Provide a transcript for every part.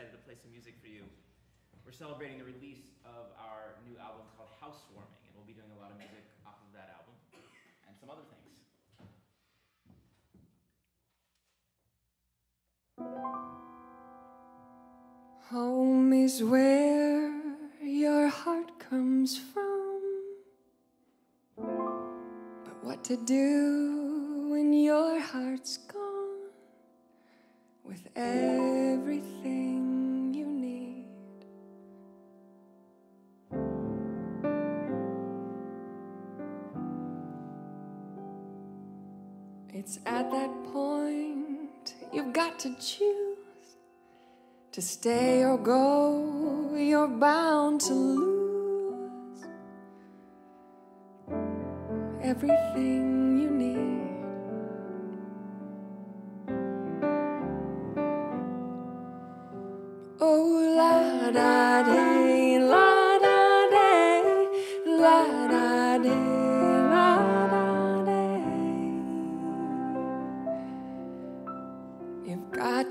excited to play some music for you. We're celebrating the release of our new album called Housewarming, and we'll be doing a lot of music off of that album and some other things. Home is where your heart comes from. But what to do when your heart's gone with everything to choose. To stay or go, you're bound to lose everything you need.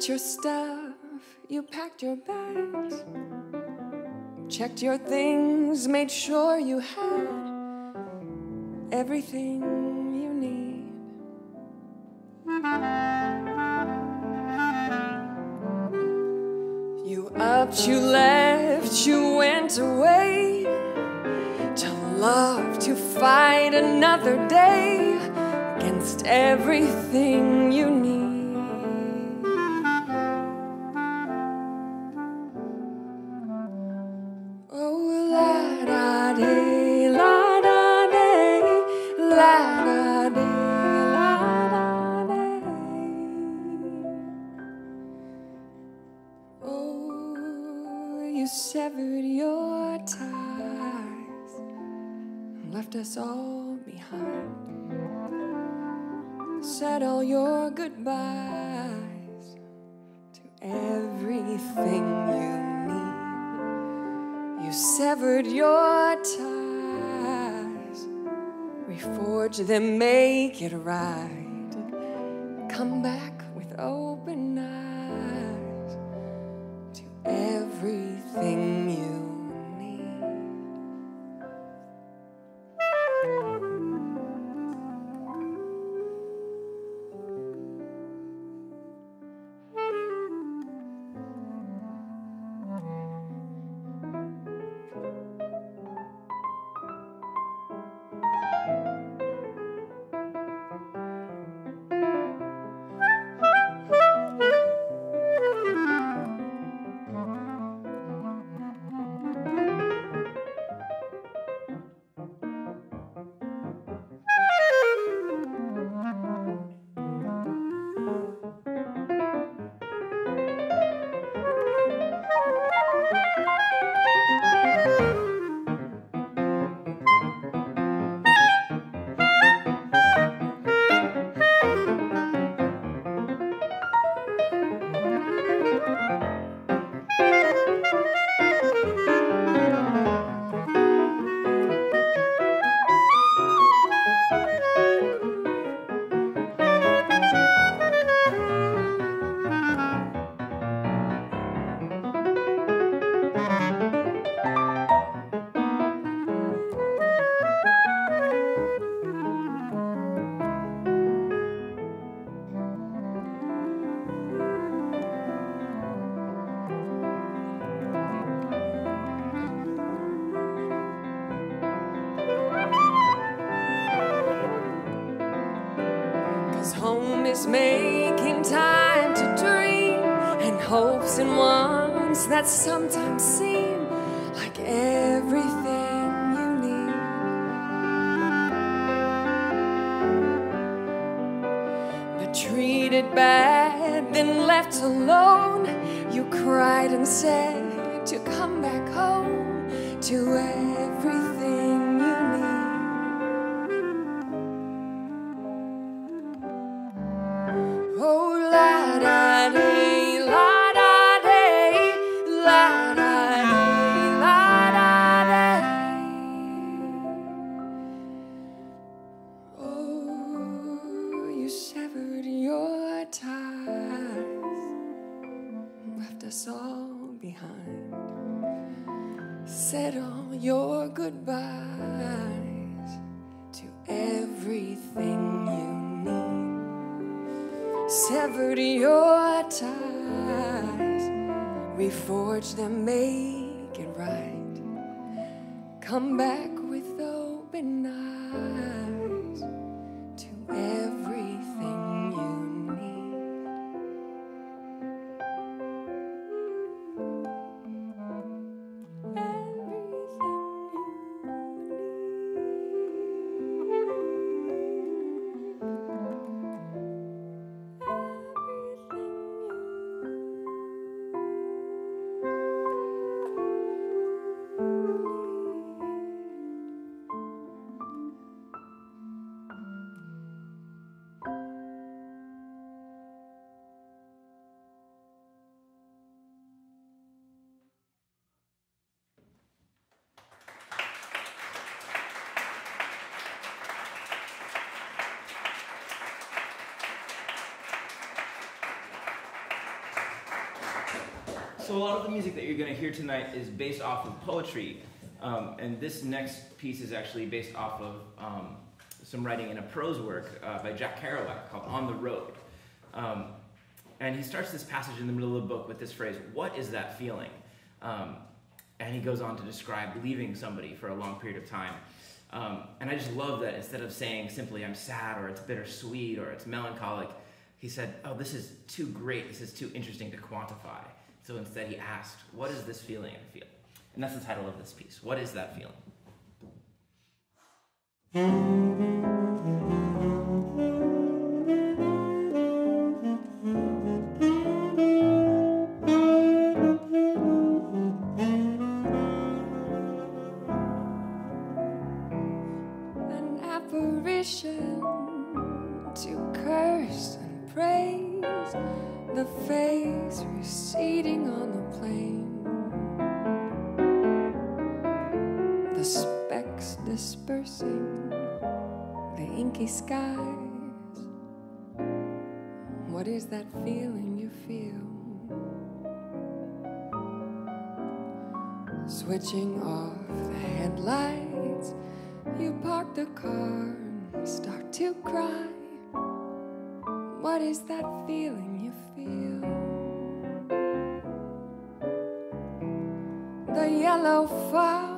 Your stuff, you packed your bags, checked your things, made sure you had everything you need. You upped, you left, you went away to love, to fight another day against everything you need. You severed your ties, reforge them, make it right. Come back with open eyes to everything So a lot of the music that you're going to hear tonight is based off of poetry, um, and this next piece is actually based off of um, some writing in a prose work uh, by Jack Kerouac called "On the Road," um, and he starts this passage in the middle of the book with this phrase, "What is that feeling?" Um, and he goes on to describe leaving somebody for a long period of time. Um, and I just love that instead of saying simply "I'm sad" or "It's bittersweet" or "It's melancholic," he said, "Oh, this is too great. This is too interesting to quantify." So instead, he asked, What is this feeling I feel? And that's the title of this piece. What is that feeling? The face receding on the plain the specks dispersing the inky skies. What is that feeling you feel? Switching off the headlights you park the car and start to cry. What is that feeling The yellow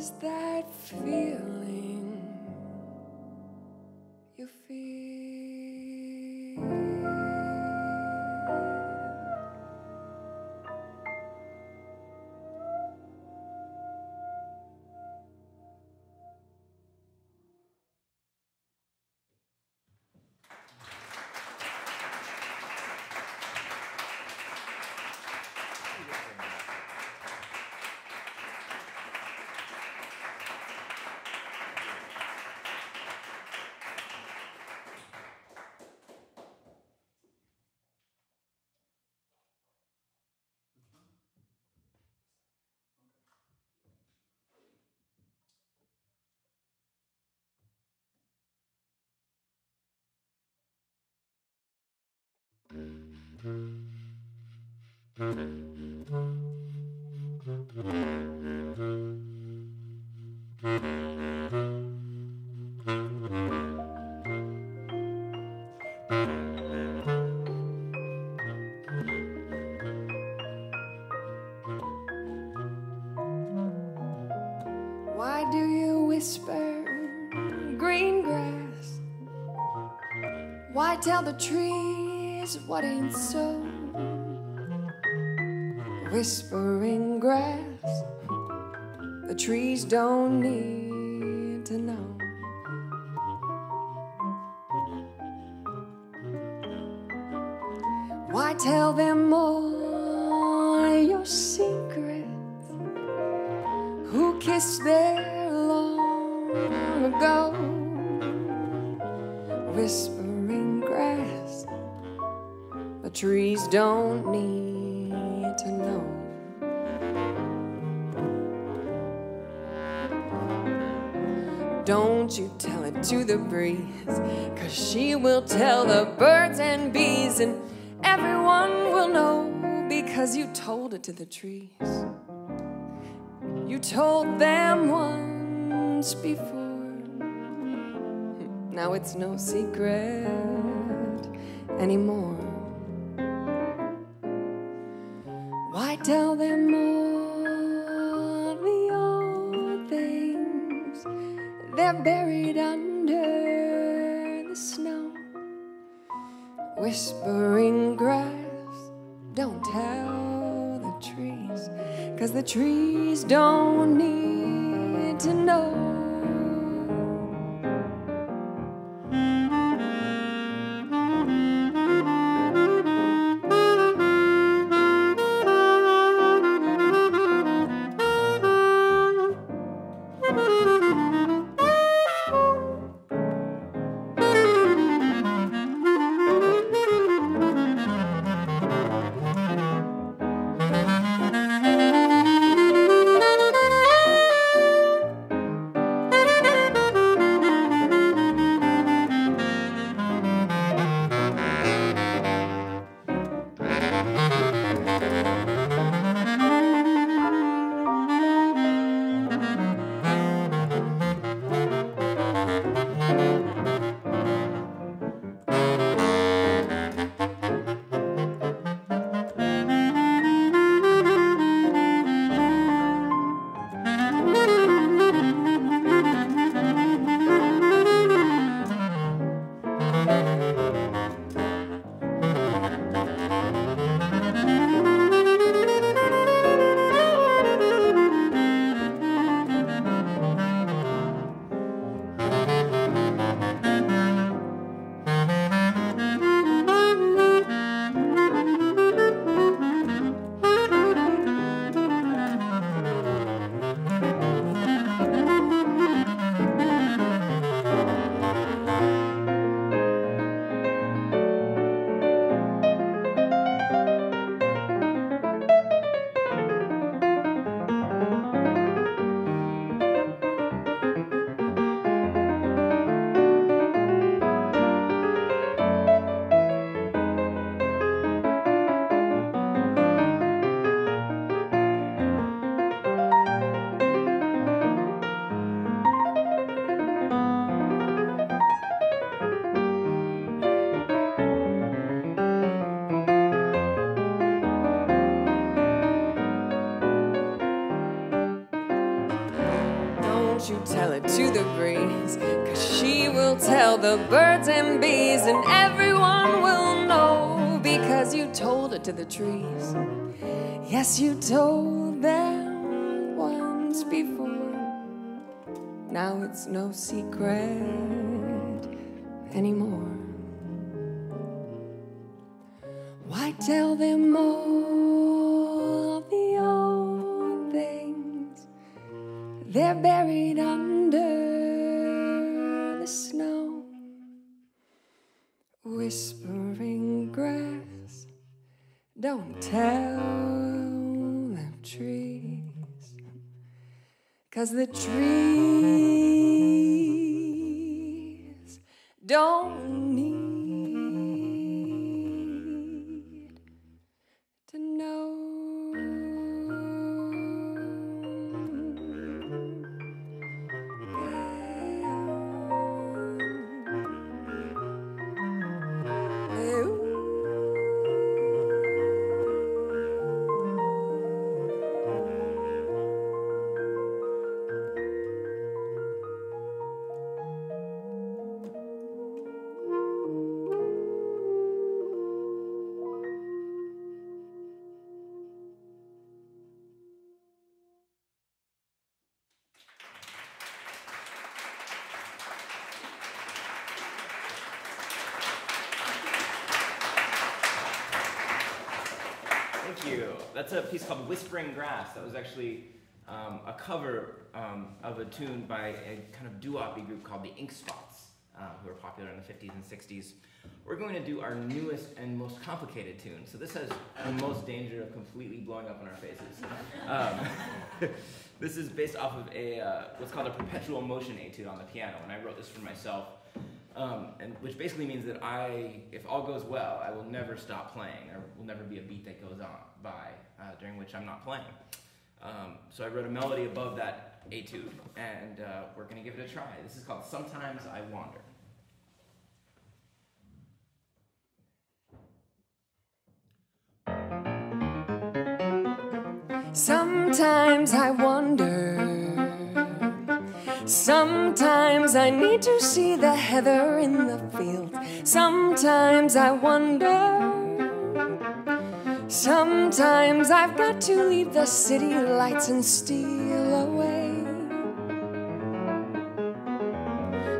Why do you whisper green grass? Why tell the trees what ain't so? whispering grass. The trees don't need will tell the birds and bees, and everyone will know because you told it to the trees. You told them once before. Now it's no secret anymore. Why tell them all the old things they're buried under Whispering grass, don't tell the trees, cause the trees don't need to know. Don't you tell it to the breeze. Cause she will tell the birds and bees, and everyone will know because you told it to the trees. Yes, you told them once before. Now it's no secret anymore. Why tell them all They're buried under the snow. Whispering grass, don't tell the trees. Cause the trees don't need a piece called Whispering Grass. That was actually um, a cover um, of a tune by a kind of doo-wop group called the Ink Spots, uh, who were popular in the 50s and 60s. We're going to do our newest and most complicated tune. So this has the most danger of completely blowing up in our faces. Um, this is based off of a uh, what's called a perpetual motion etude on the piano, and I wrote this for myself. Um, and which basically means that I, if all goes well, I will never stop playing. There will never be a beat that goes on by during which I'm not playing. Um, so I wrote a melody above that etude, and uh, we're gonna give it a try. This is called "Sometimes I Wander." Sometimes I wonder. Sometimes I need to see the heather in the field. Sometimes I wonder. Sometimes I've got to leave the city lights and steal away.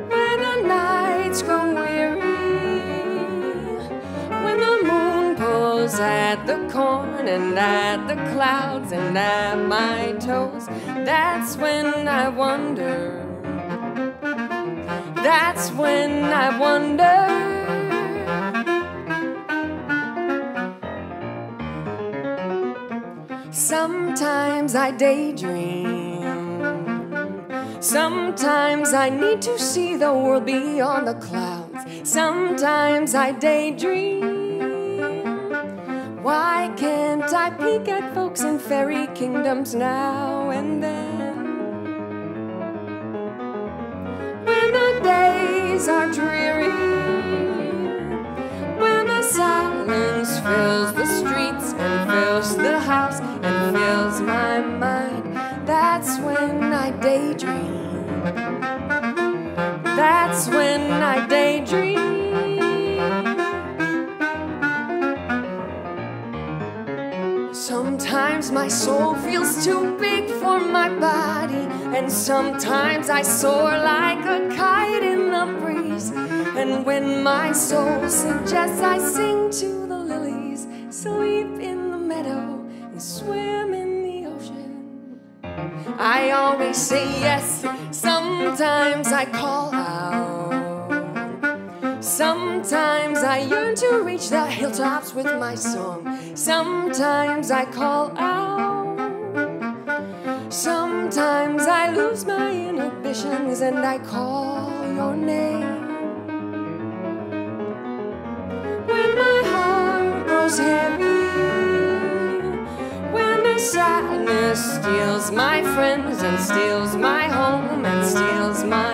When the nights grow weary, when the moon pulls at the corn and at the clouds and at my toes, that's when I wonder. That's when I wonder. Sometimes I daydream. Sometimes I need to see the world beyond the clouds. Sometimes I daydream. Why can't I peek at folks in fairy kingdoms now and then? When the days are dreary, soul feels too big for my body, and sometimes I soar like a kite in the breeze. And when my soul suggests I sing to the lilies, sleep in the meadow, and swim in the ocean, I always say yes. Sometimes I call out. Sometimes I yearn to reach the hilltops with my song. Sometimes I call out. Sometimes I lose my inhibitions and I call your name. When my heart grows heavy, when the sadness steals my friends and steals my home and steals my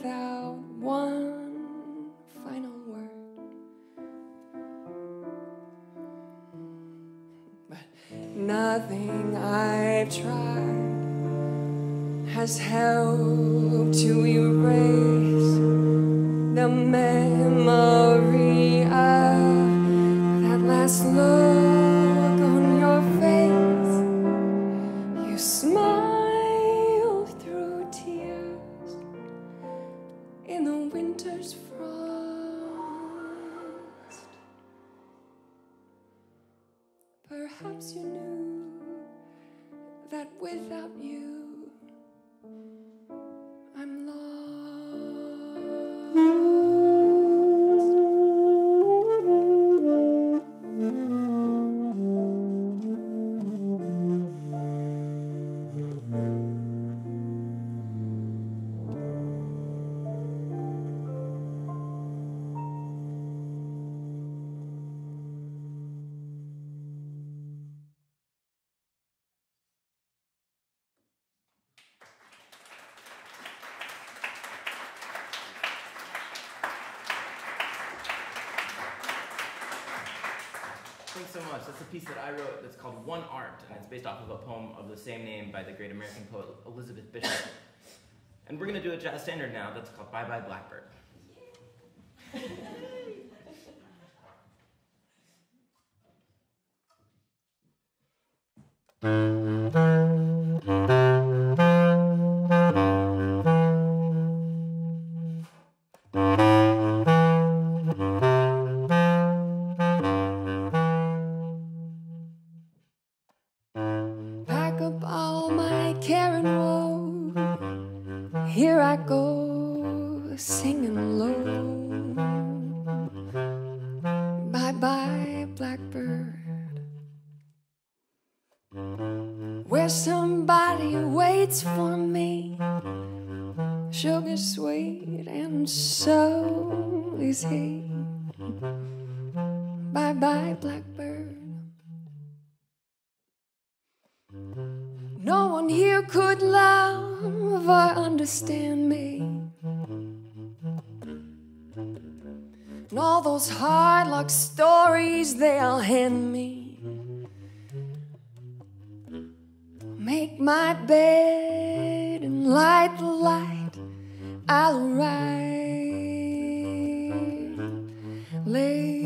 without one final word. But nothing I've tried has helped to erase. same name by the great American poet Elizabeth Bishop. and we're going to do a jazz standard now that's called Bye Bye Blackbird. it's for me. Sugar sweet, and so is he. Bye bye, Blackbird. No one here could love or understand me. And all those hard luck stories they'll hand me. Make my bed and light the light. I'll ride late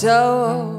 so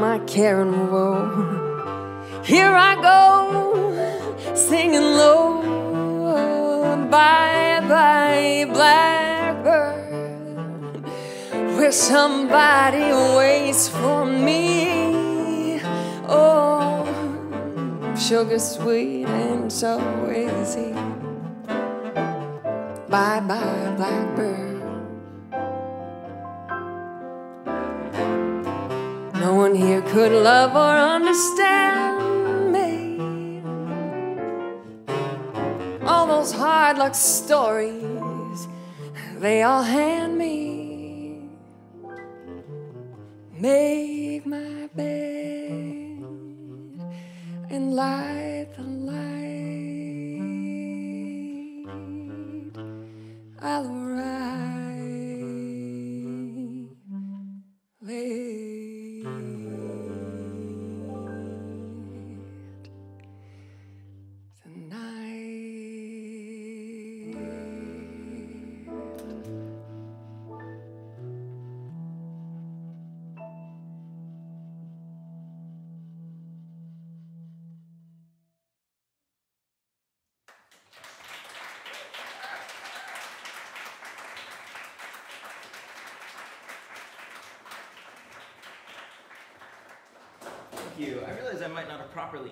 my care and woe. Here I go, singing low. Bye bye, blackbird, where somebody waits for me. Oh, sugar sweet, and so he. Bye bye, blackbird. Luck stories, they all hand me. Make my bed and light the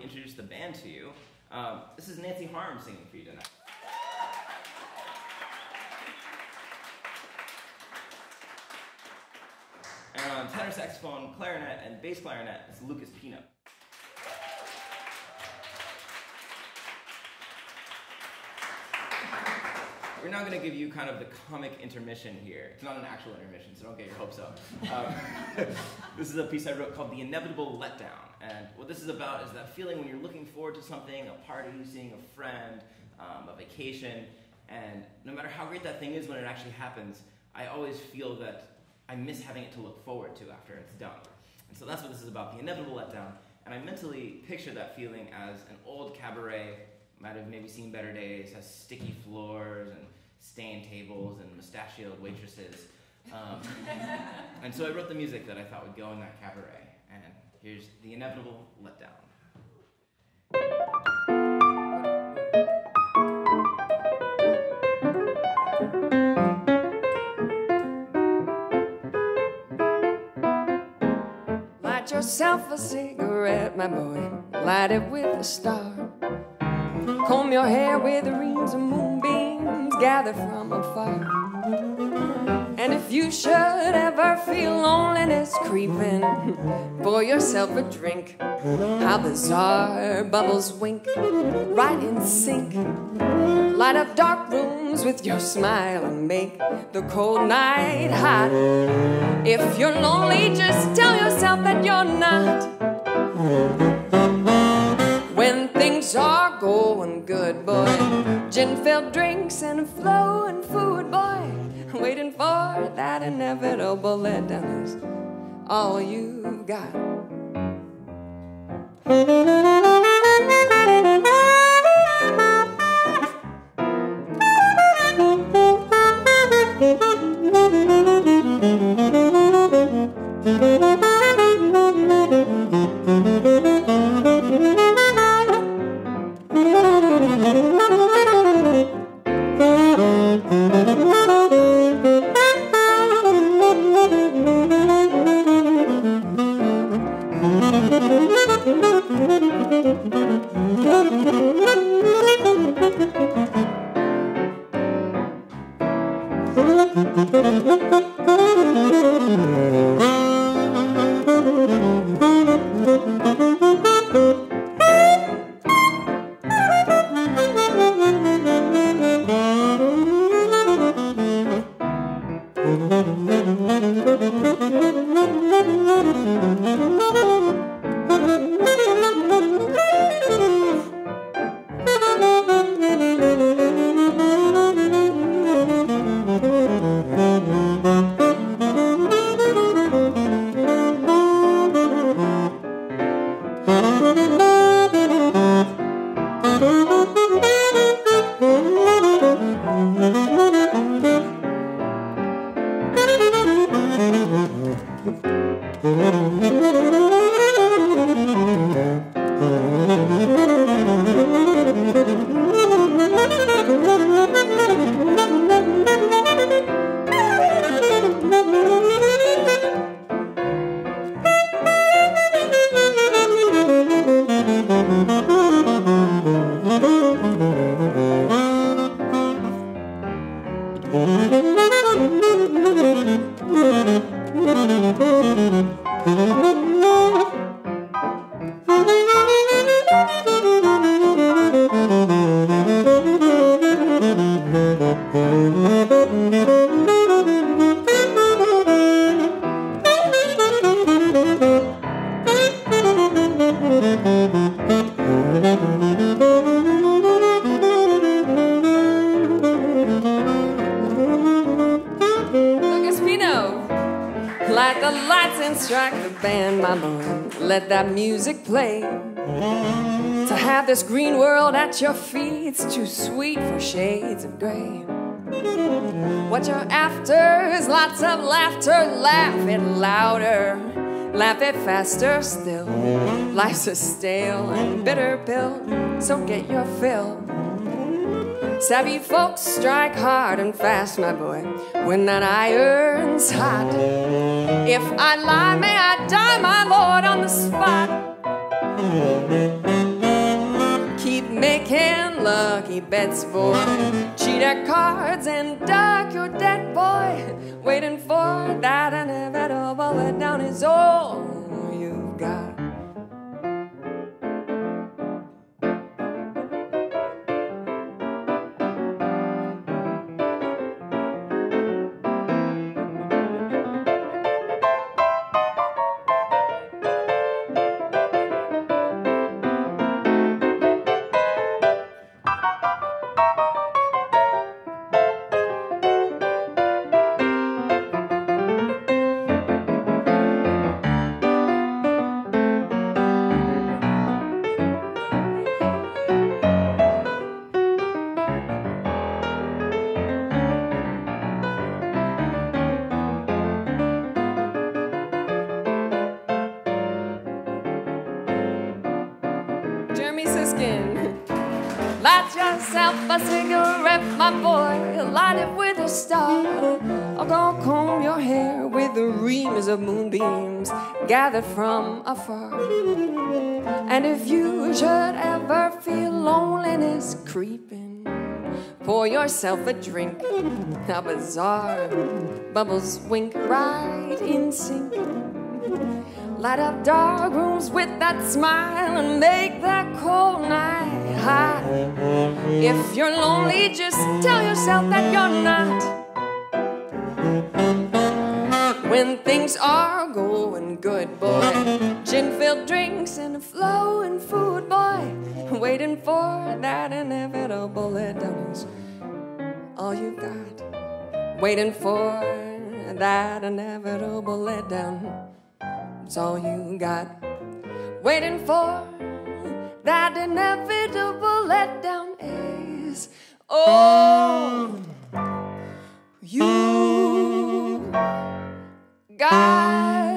introduced the band to you. Um, this is Nancy Harm singing for you tonight. And on tenor saxophone, clarinet, and bass clarinet is Lucas Pino. We're now going to give you kind of the comic intermission here. It's not an actual intermission, so don't get your hopes up. Um, this is a piece I wrote called The Inevitable Letdown. And what this is about is that feeling when you're looking forward to something, a party, seeing a friend, um, a vacation, and no matter how great that thing is when it actually happens, I always feel that I miss having it to look forward to after it's done. And so that's what this is about, the inevitable letdown. And I mentally picture that feeling as an old cabaret, might have maybe seen better days, has sticky floors and stained tables and mustachioed waitresses. Um, and so I wrote the music that I thought would go in that cabaret. Here's the inevitable letdown. Light yourself a cigarette, my boy. Light it with a star. Comb your hair with the rings of moonbeams gathered from afar. And if you should ever feel loneliness creeping, pour yourself a drink. How bizarre bubbles wink, right in sync. Light up dark rooms with your smile and make the cold night hot. If you're lonely, just tell yourself that you're not. When things are going good, boy, gin filled drinks and flowing food, boy, for that inevitable letdown is all you got. Let that music play. To have this green world at your feet, it's too sweet for shades of gray. What you're after is lots of laughter. Laugh it louder, laugh it faster still. Life's a stale and bitter pill, so get your fill. Savvy folks strike hard and fast, my boy, when that iron's hot. If I lie, may I die, my lord, on the spot. Keep making lucky bets, boy. Cheat at cards and duck your debt, boy. Waiting for that inevitable letdown is all you've got. Gathered from afar. And if you should ever feel loneliness creeping, pour yourself a drink. How bizarre. Bubbles wink right in sync. Light up dark rooms with that smile and make that cold night hot. If you're lonely, just tell yourself that you're not. When things are going good, boy, gin filled drinks and a flowing food, boy, waiting for that inevitable letdown is all you got. Waiting for that inevitable letdown. It's all you got. Waiting for that inevitable letdown is all you got.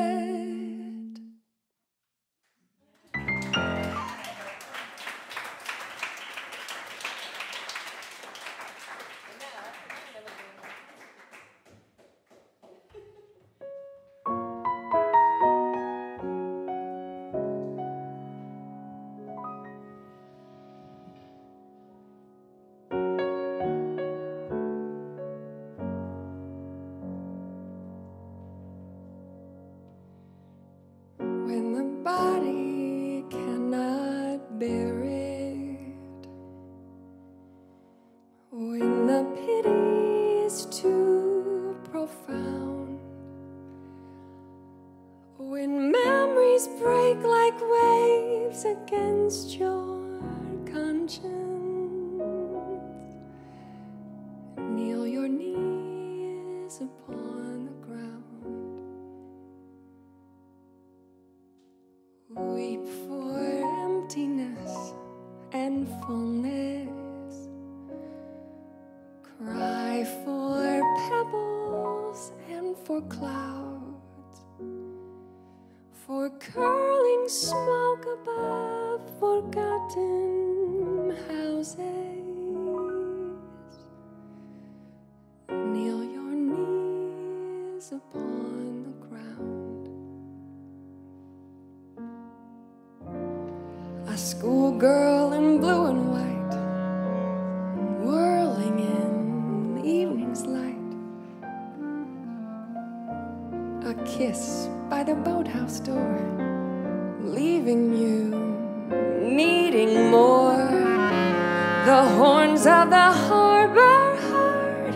The horns of the harbor heard,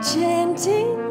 chanting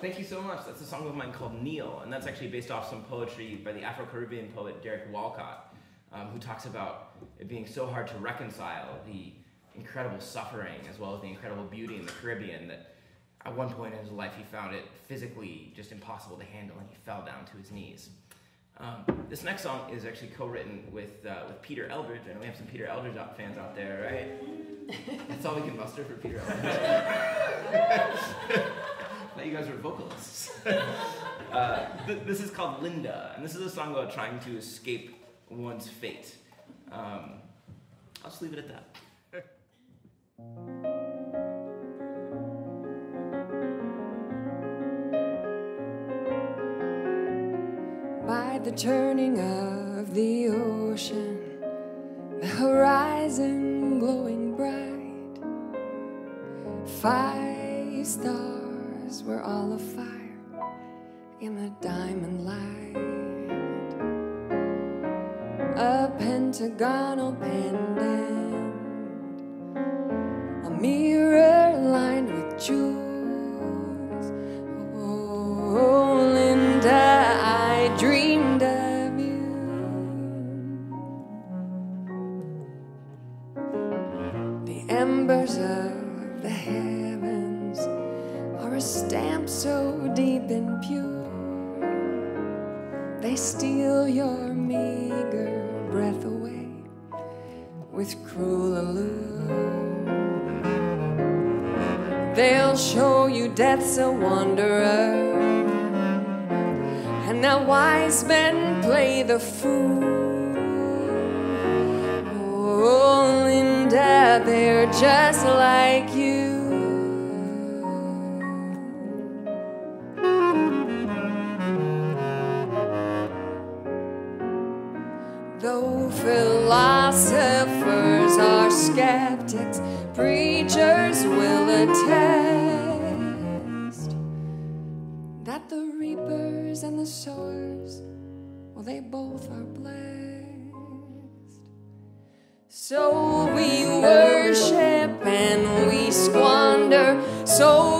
Thank you so much. That's a song of mine called Kneel, and that's actually based off some poetry by the Afro Caribbean poet Derek Walcott, um, who talks about it being so hard to reconcile the incredible suffering as well as the incredible beauty in the Caribbean that at one point in his life he found it physically just impossible to handle and he fell down to his knees. Um, this next song is actually co-written with uh, with Peter Eldridge, and we have some Peter Eldridge fans out there, right? That's all we can muster for Peter Eldridge. You guys were vocalists. uh, th- this is called Linda, and this is a song about trying to escape one's fate. Um, I'll just leave it at that. by the turning of the ocean, the horizon glowing bright. Five stars were all afire in the diamond light. A pentagonal pendant, a mirror lined with jewels. The fool. So we worship and we squander, so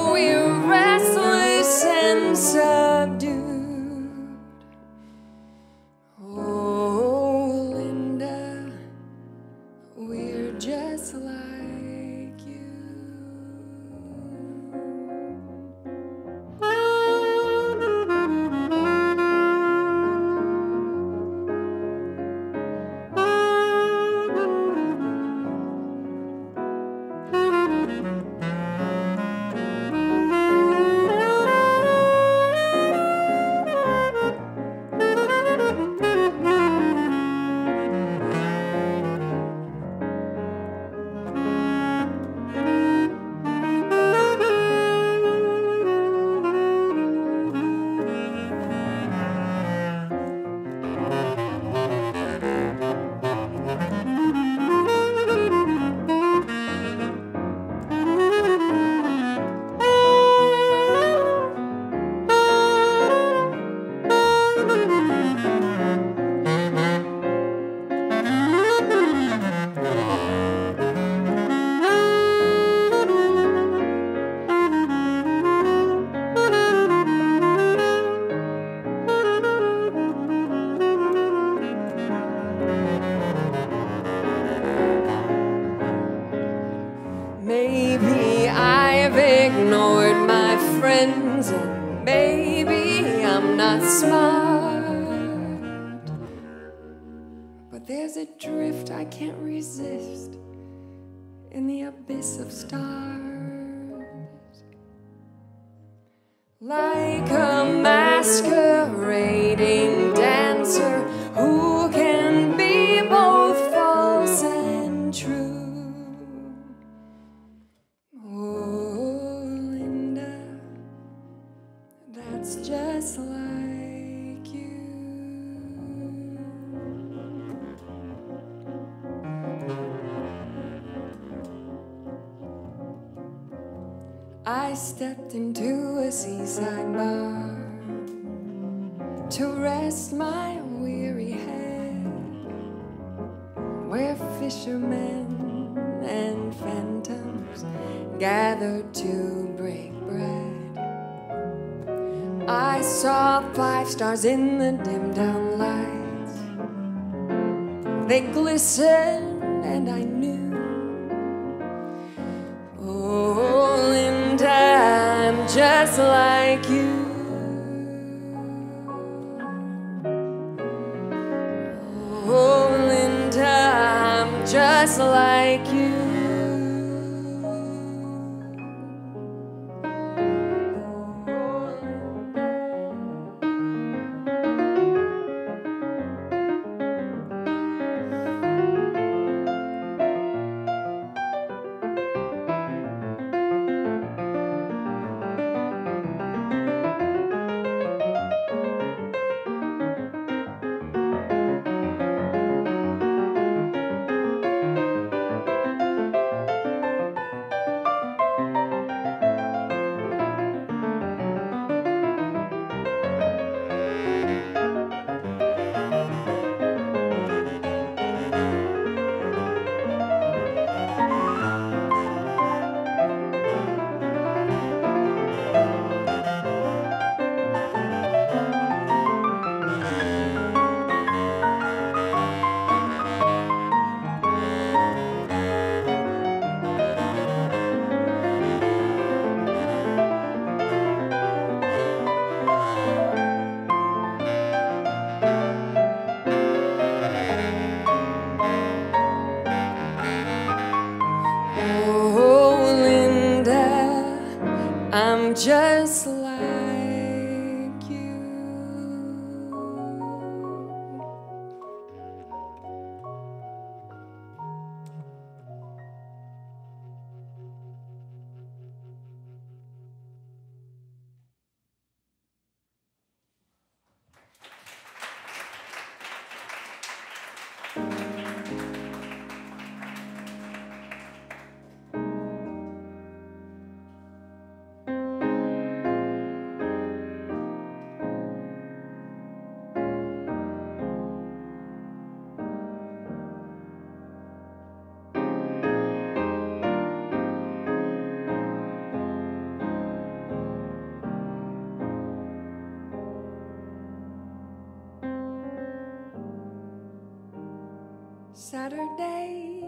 Saturday,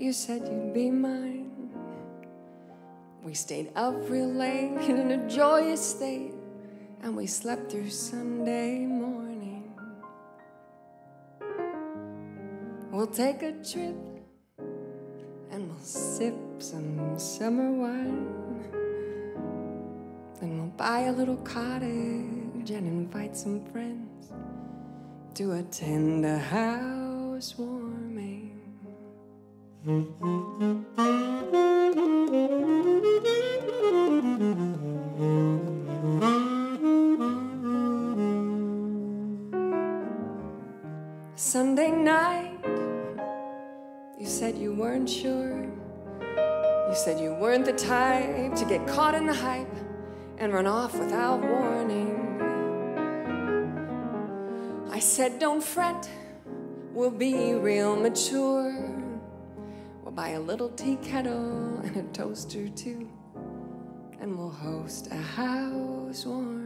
you said you'd be mine. We stayed up real late in a joyous state, and we slept through Sunday morning. We'll take a trip and we'll sip some summer wine. Then we'll buy a little cottage and invite some friends to attend a housewarming. Sunday night, you said you weren't sure. You said you weren't the type to get caught in the hype and run off without warning. Said, Don't fret, we'll be real mature. We'll buy a little tea kettle and a toaster too, and we'll host a housewarming.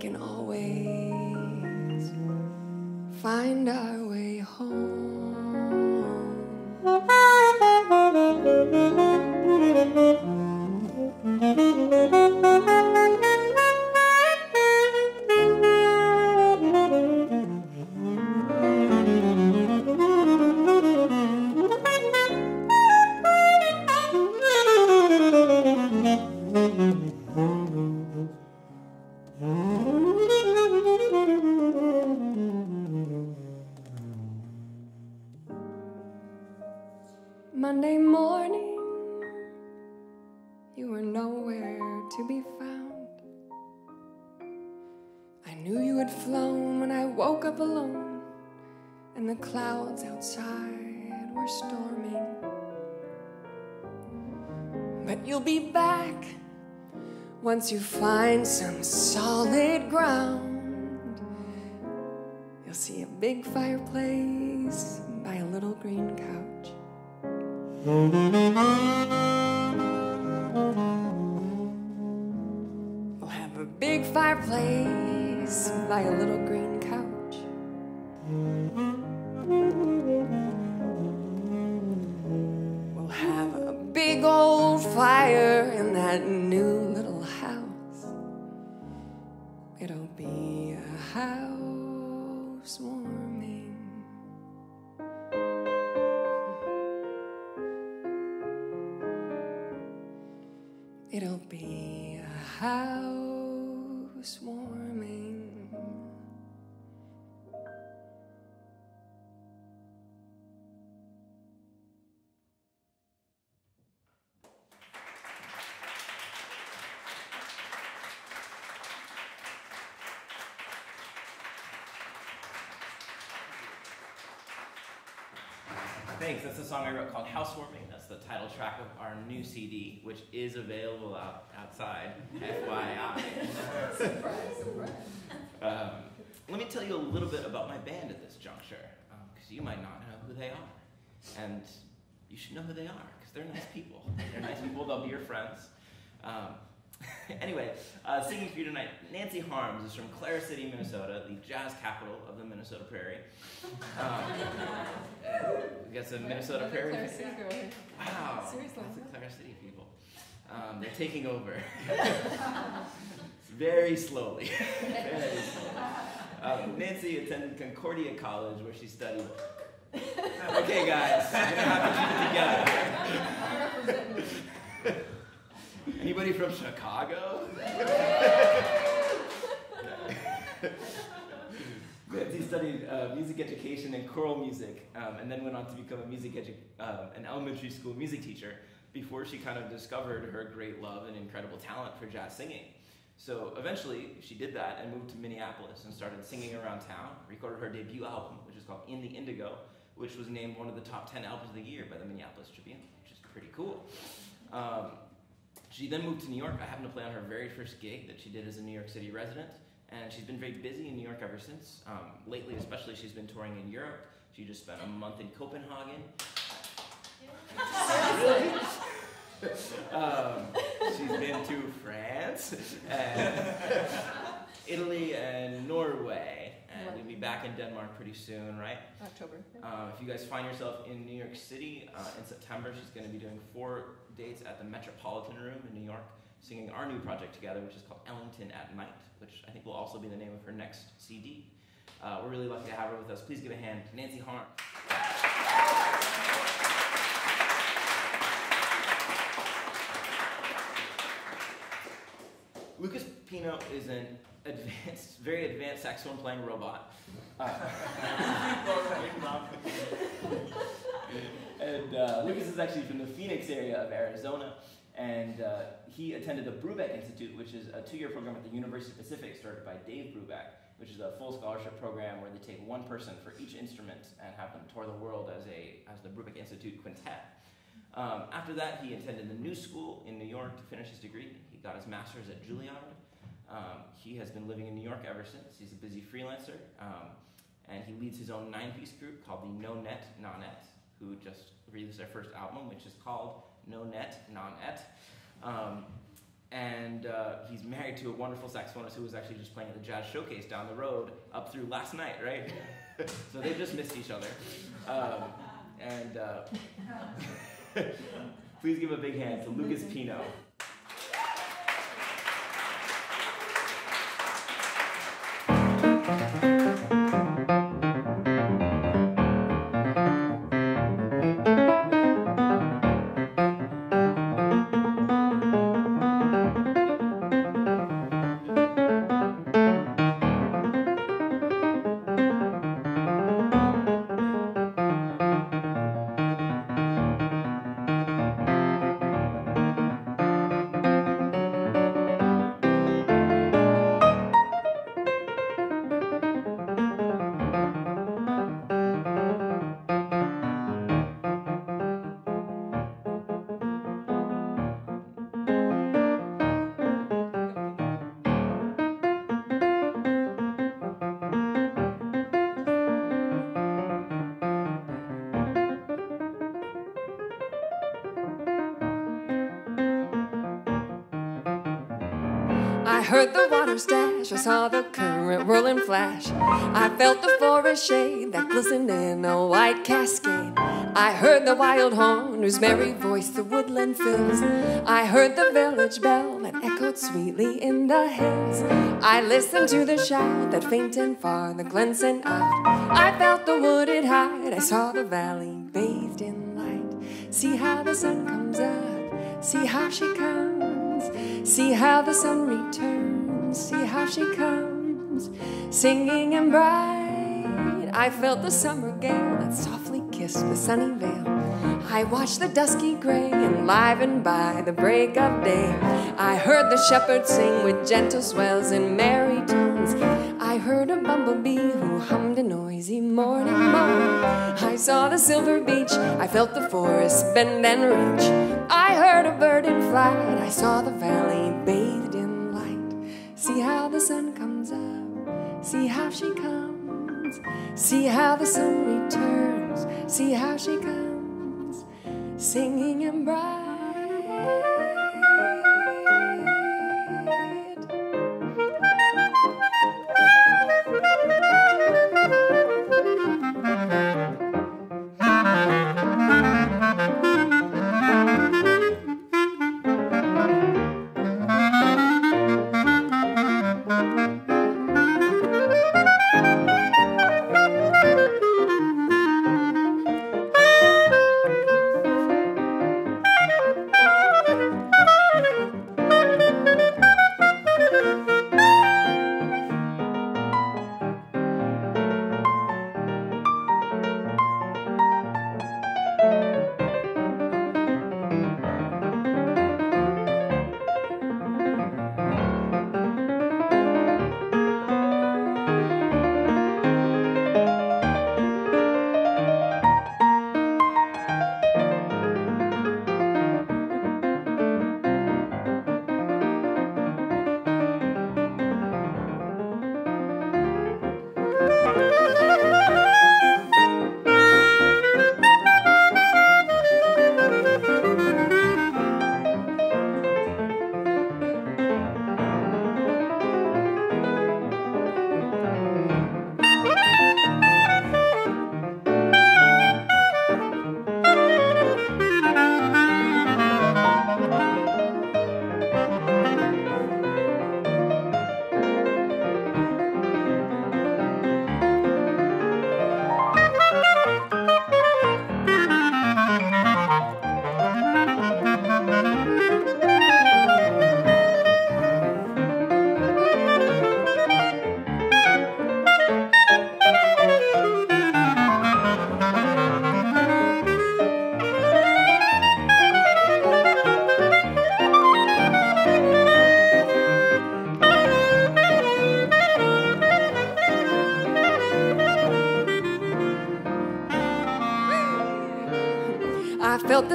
Can always once you find some solid ground. You'll see a big fireplace by a little green couch. We'll have a big fireplace by a little green couch. We'll have a big old fire in that new be a house warming. It'll be a house Thanks. That's a song I wrote called Housewarming. That's the title track of our new CD, which is available out, outside. FYI. Um, let me tell you a little bit about my band at this juncture, because you might not know who they are. And you should know who they are, because they're nice people. They're nice people, they'll be your friends. Um, anyway, uh, singing for you tonight, Nancy Harms is from Clara City, Minnesota, the jazz capital of the Minnesota Prairie. Um, we got some Minnesota Prairie. Wow, Seriously. lots of Clara City people. Um, they're taking over. Very slowly. Very slowly. Um, Nancy attended Concordia College where she studied. Okay, guys, we're gonna have to keep it together. Anybody from Chicago? Nancy studied uh, music education and choral music, um, and then went on to become a music edu- um, an elementary school music teacher before she kind of discovered her great love and incredible talent for jazz singing. So eventually, she did that and moved to Minneapolis and started singing around town. Recorded her debut album, which is called In the Indigo, which was named one of the top 10 albums of the year by the Minneapolis Tribune, which is pretty cool. Um, she then moved to New York. I happened to play on her very first gig that she did as a New York City resident, and she's been very busy in New York ever since. Um, lately, especially, she's been touring in Europe. She just spent a month in Copenhagen. um, she's been to France, and Italy, and Norway, and we'll be back in Denmark pretty soon, right? October. Uh, if you guys find yourself in New York City uh, in September, she's going to be doing four dates at the Metropolitan Room in New York, singing our new project together, which is called Ellington at Night, which I think will also be the name of her next CD. Uh, we're really lucky to have her with us. Please give a hand to Nancy Harms. Lucas Pino is an advanced, very advanced saxophone playing robot. Uh, and uh, Lucas is actually from the Phoenix area of Arizona, and uh, he attended the Brubeck Institute, which is a two-year program at the University of Pacific started by Dave Brubeck, which is a full scholarship program where they take one person for each instrument and have them tour the world as a as the Brubeck Institute quintet. Um, after that, he attended the New School in New York to finish his degree. He got his master's at Juilliard. Um, he has been living in New York ever since. He's a busy freelancer, um, and he leads his own nine-piece group called the No Net Nonet, who just released their first album, which is called No Net, Non Et. Um, and uh, he's married to a wonderful saxophonist who was actually just playing at the Jazz Showcase down the road up through last night, right? so they just missed each other. Um, and uh, please give a big hand to Lucas Pino. I saw the current whirl and flash. I felt the forest shade that glistened in a white cascade. I heard the wild horn whose merry voice the woodland fills. I heard the village bell that echoed sweetly in the hills. I listened to the shout that faint and far the glen sent out. I felt the wooded height, I saw the valley bathed in light. See how the sun comes up, see how she comes. See how the sun returns, see how she comes, singing and bright. I felt the summer gale that softly kissed the sunny vale. I watched the dusky gray enlivened by the break of day. I heard the shepherd sing with gentle swells and merry tones. I heard a bumblebee who hummed a noisy morning moan. I saw the silver beach, I felt the forest bend and reach. I heard a bird in flight, I saw the valley bathed in. See how the sun comes up, see how she comes. See how the sun returns, see how she comes, singing and bright.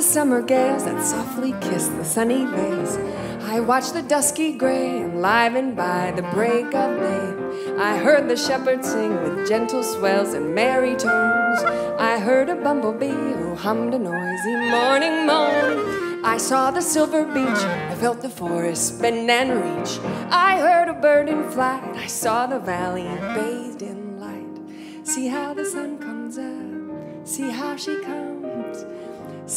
Summer gales that softly kiss the sunny vales. I watched the dusky gray enlivened by the break of day. I heard the shepherd sing with gentle swells and merry tones. I heard a bumblebee who hummed a noisy morning moan. I saw the silver beach, I felt the forest bend and reach. I heard a bird in flight, I saw the valley bathed in light. See how the sun comes up, see how she comes,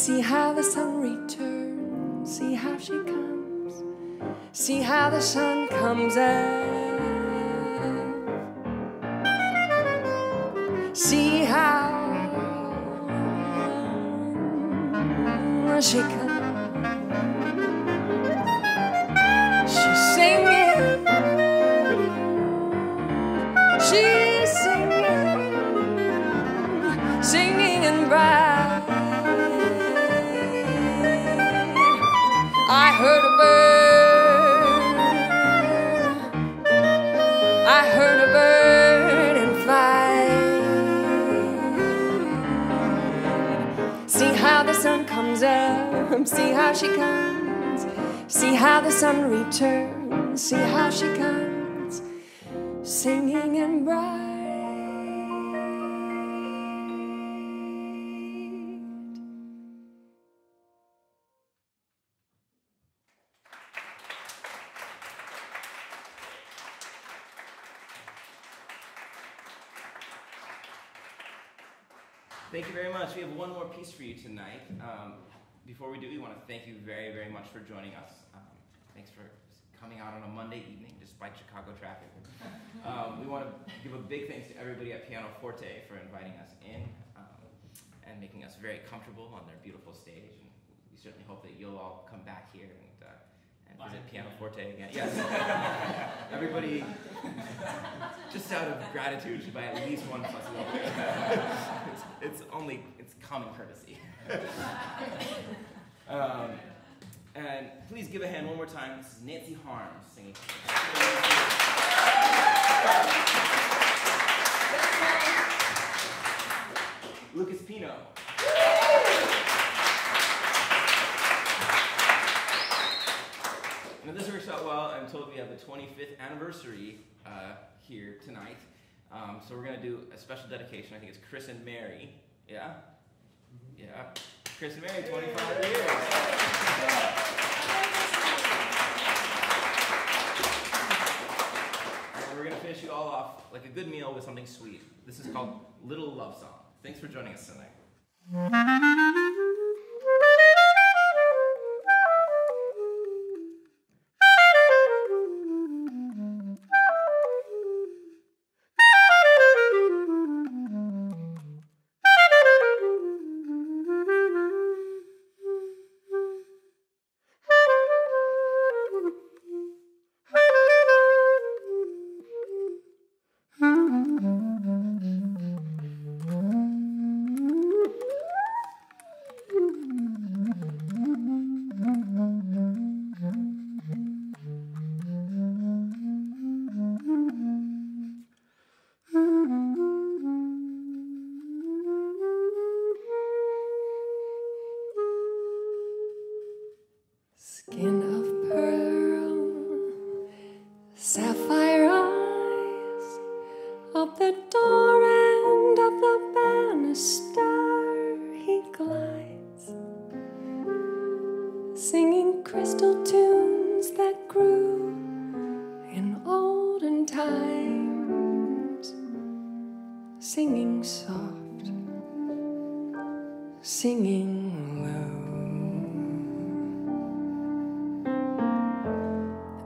see how the sun returns, see how she comes, see how the sun comes up. see how she comes. Up, see how she comes, see how the sun returns, see how she comes, singing and bright. Thank you very much. We have one more piece for you tonight. Um, before we do, we want to thank you very, very much for joining us. Um, thanks for coming out on a Monday evening despite Chicago traffic. Um, we want to give a big thanks to everybody at Piano Forte for inviting us in um, and making us very comfortable on their beautiful stage. And we certainly hope that you'll all come back here and, uh, and it Piano Forte again. Yes. Everybody, just out of gratitude, should buy at least one festival. it's, it's only it's common courtesy. um, and please give a hand one more time. This is Nancy Harms singing. Lucas Pino. Now this works out well. I'm told we have the 25th anniversary uh, here tonight. Um, so we're gonna do a special dedication. I think it's Chris and Mary. Yeah? Yeah. Chris and Mary, 25 years. And we're gonna finish you all off like a good meal with something sweet. This is called Little Love Song. Thanks for joining us tonight. Singing soft, singing low.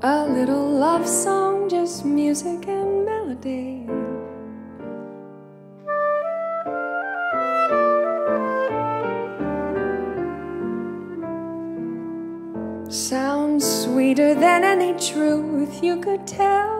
A little love song, just music and melody. Sounds sweeter than any truth you could tell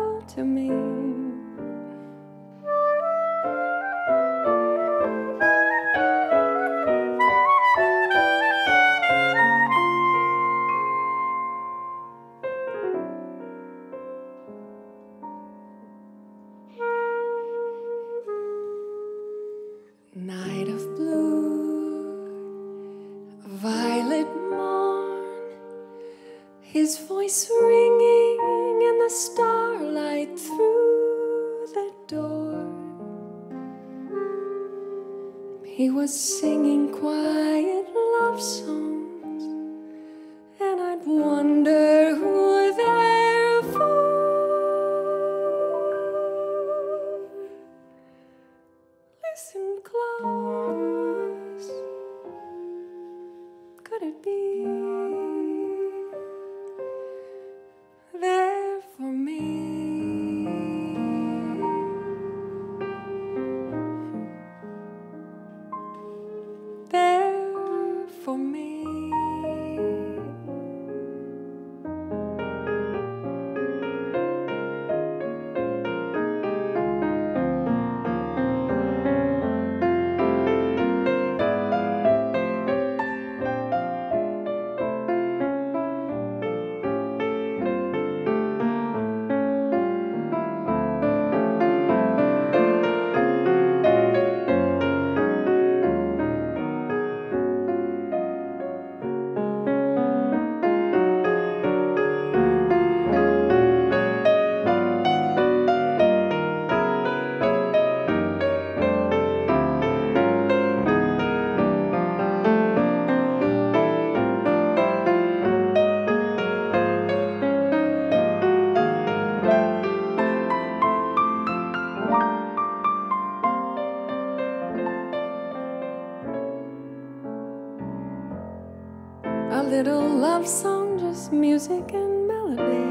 love song, just music and melody.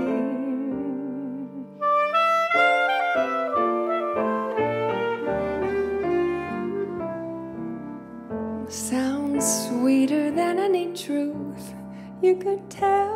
Sounds sweeter than any truth you could tell.